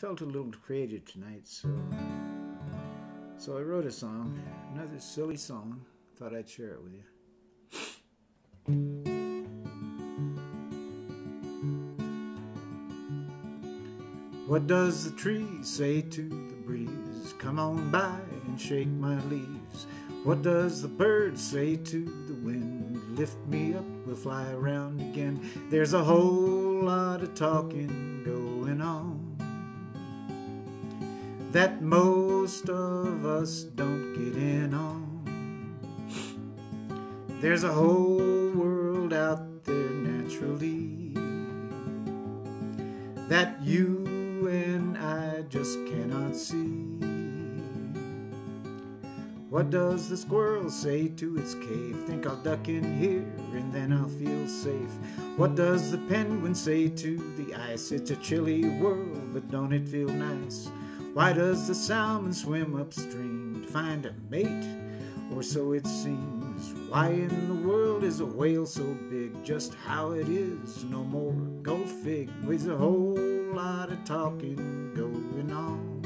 felt a little creative tonight, so so I wrote a song, another silly song. Thought I'd share it with you. What does the tree say to the breeze? Come on by and shake my leaves. What does the bird say to the wind? Lift me up, we'll fly around again. There's a whole lot of talking going on that most of us don't get in on. There's a whole world out there naturally that you and I just cannot see. What does the squirrel say to its cave? Think I'll duck in here and then I'll feel safe. What does the penguin say to the ice? It's a chilly world, but don't it feel nice? Why does the salmon swim upstream to find a mate? Or so it seems. Why in the world is a whale so big? Just how it is, no more. Go fig. With a whole lot of talking going on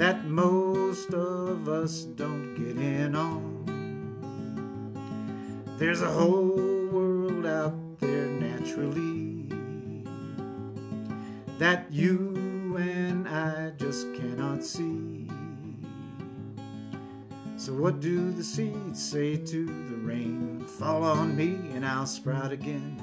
that most of us don't get in on. There's a whole world out there naturally that you and I just cannot see. So, what do the seeds say to the rain? Fall on me and I'll sprout again.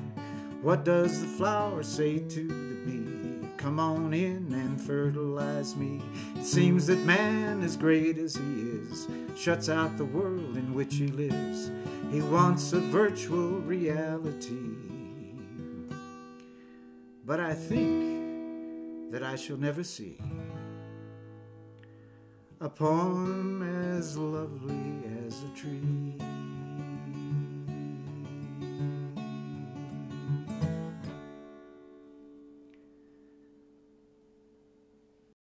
What does the flower say to the bee? Come on in and fertilize me. It seems that man, as great as he is, shuts out the world in which he lives. He wants a virtual reality. But I think that I shall never see a poem as lovely as a tree.